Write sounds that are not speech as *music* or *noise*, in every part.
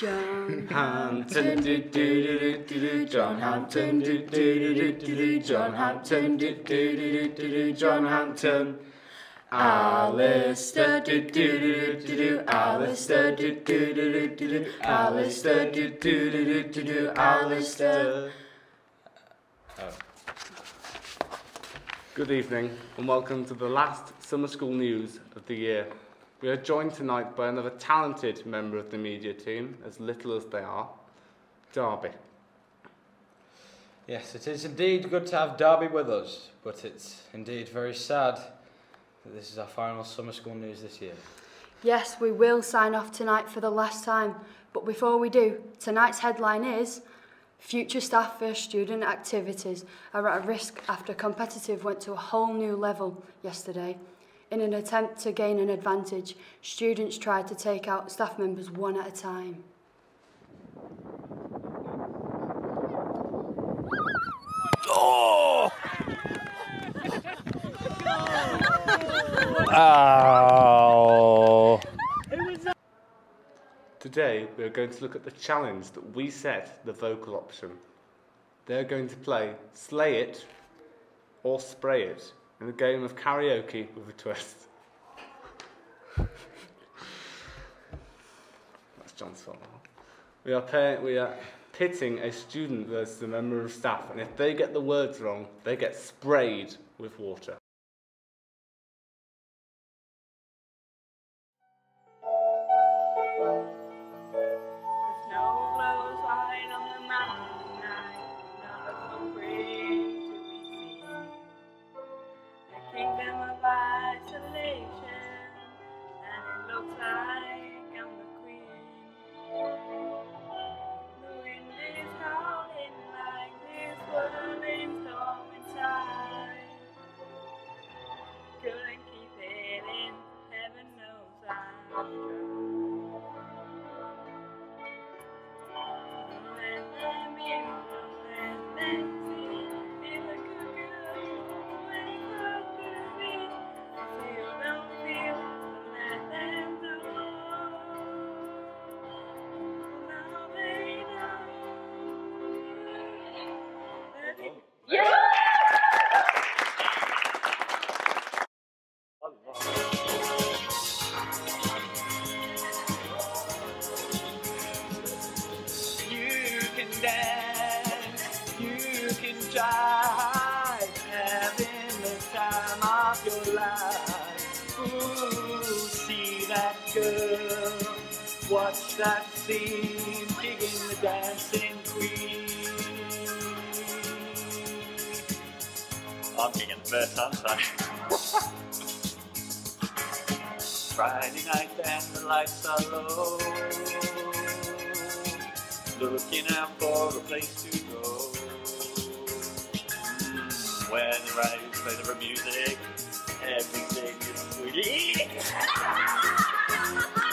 John Hampton, do do do do do do, John Hampton, do do do do do do, John Hampton, do do do do do do, John Hampton. Alistair, do do do do do do, Alistair, do do do do do do, Alistair, do do do do do do, Alistair. Good evening and welcome to the last summer school news of the year. We are joined tonight by another talented member of the media team, as little as they are, Darby. Yes, it is indeed good to have Derby with us, but it's indeed very sad that this is our final summer school news this year. Yes, we will sign off tonight for the last time. But before we do, tonight's headline is Future staff for student activities are at risk after competitive went to a whole new level yesterday. In an attempt to gain an advantage, students tried to take out staff members one at a time. Oh. Today we are going to look at the challenge that we set the vocal option. They're going to play Slay It or Spray It in a game of karaoke with a twist. That's John's fault. We are, we are pitting a student versus a member of staff, and if they get the words wrong, they get sprayed with water. You can jive, having the time of your life. Ooh, see that girl, watch that scene, digging the dancing queen. I'm digging the time, sorry. *laughs* Friday night and the lights are low. Looking out for a place to go. When the radio plays the music, everything is sweet. *laughs*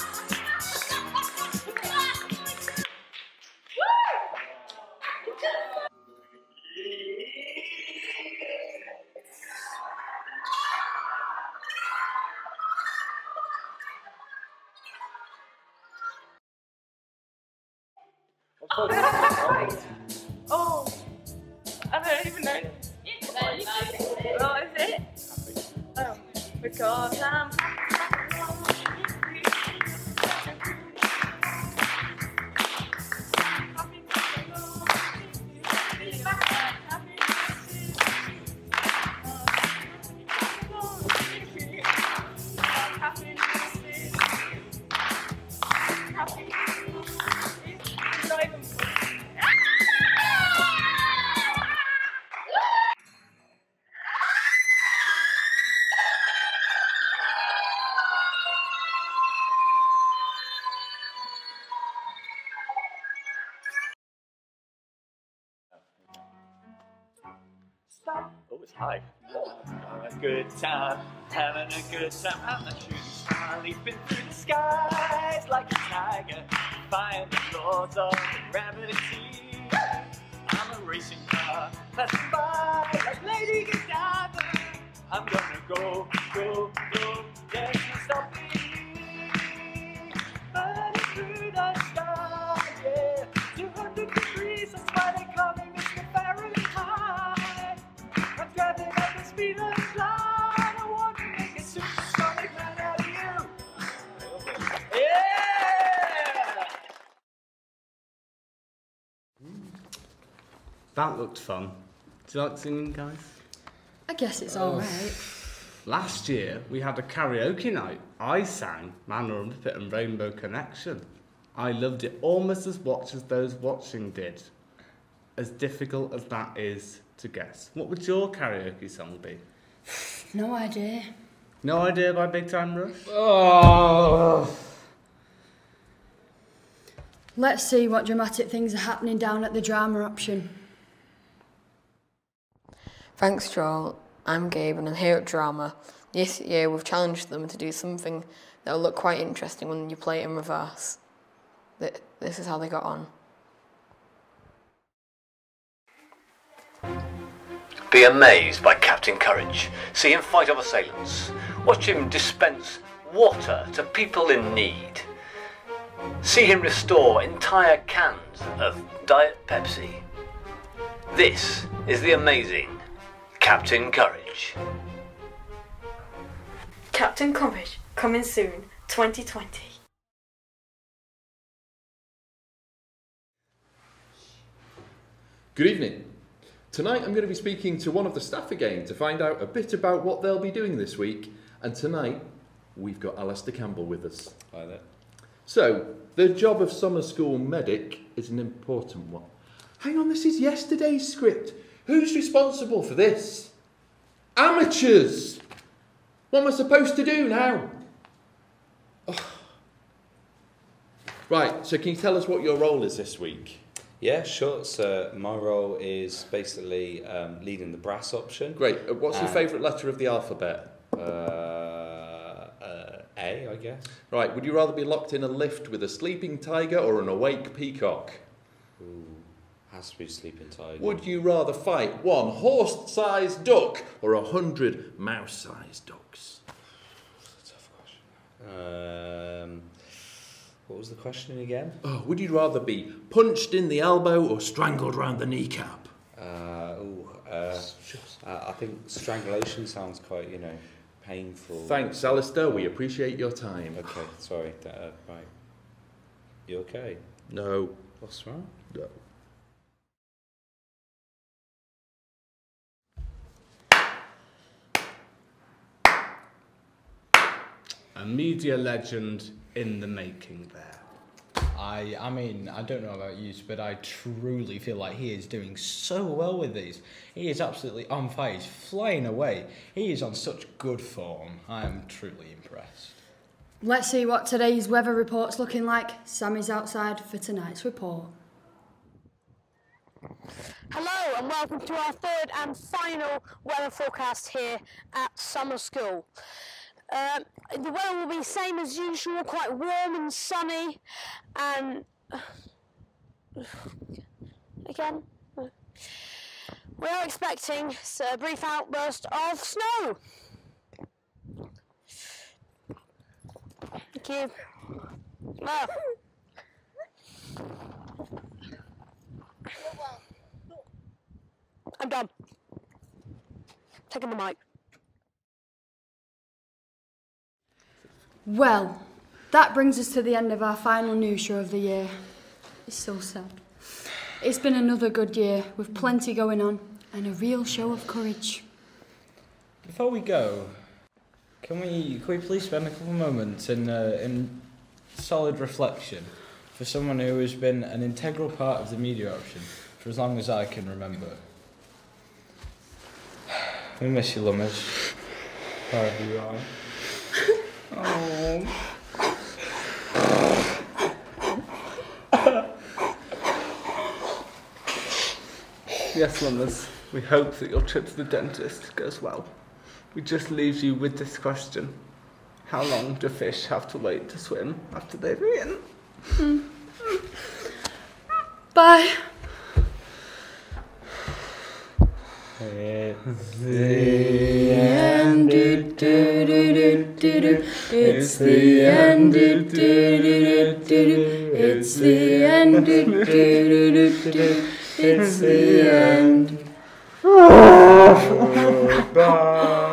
because I'm. Having a good time, having a good time. I'm a shooting star, leaping through the skies like a tiger, defying the laws of gravity. I'm a racing car, passing by like Lady Godiva. I'm gonna go, go, go, no stopping me. That looked fun. Do you like singing, guys? I guess it's all right. *sighs* Last year, we had a karaoke night. I sang Man Pit and Rainbow Connection. I loved it almost as much as those watching did. As difficult as that is to guess. What would your karaoke song be? No idea. No idea by Big Time Rush? Oh. Let's see what dramatic things are happening down at the drama option. Thanks, Joel. I'm Gabe and I'm here at Drama. This year we've challenged them to do something that will look quite interesting when you play it in reverse. This is how they got on. Be amazed by Captain Courage. See him fight off assailants. Watch him dispense water to people in need. See him restore entire cans of Diet Pepsi. This is the amazing Captain Courage. Captain Courage, coming soon, 2020. Good evening. Tonight I'm going to be speaking to one of the staff again to find out a bit about what they'll be doing this week. And tonight we've got Alastair Campbell with us. Hi there. So, the job of summer school medic is an important one. Hang on, this is yesterday's script. Who's responsible for this? Amateurs! What am I supposed to do now? Oh. Right, so can you tell us what your role is this week? Yeah, sure. So my role is basically um, leading the brass option. Great. Uh, What's your favourite letter of the alphabet? Uh, uh, A, I guess. Right, would you rather be locked in a lift with a sleeping tiger or an awake peacock? Ooh, has to be sleeping tiger. Would you rather fight one horse sized duck or a hundred mouse sized ducks? That's a tough question. Um, what was the question again? Oh, would you rather be punched in the elbow or strangled round the kneecap? Uh, ooh, uh, I think strangulation sounds quite, you know, painful. Thanks, Alistair. We appreciate your time. Okay, sorry. Uh, right. You okay? No, What's wrong? no. Media legend in the making there. I, I mean, I don't know about you, but I truly feel like he is doing so well with these. He is absolutely on fire. He's flying away. He is on such good form. I am truly impressed. Let's see what today's weather report's looking like. Sammy's outside for tonight's report. Hello and welcome to our third and final weather forecast here at summer school. Um, the weather will be same as usual, quite warm and sunny, and *sighs* again, we are expecting a brief outburst of snow. Thank you. Ah. I'm done. Taking the mic. Well, that brings us to the end of our final news show of the year. It's so sad. It's been another good year with plenty going on and a real show of courage. Before we go, can we can we please spend a couple of moments in uh, in solid reflection for someone who has been an integral part of the media option for as long as I can remember. *sighs* We miss you, Lummers. Wherever you are. Oh. Yes, Lummers, we hope that your trip to the dentist goes well. We just leave you with this question. How long do fish have to wait to swim after they've eaten? Hmm. Bye. End. It's the end. It's the end. It's the end. *laughs* Oh, bye.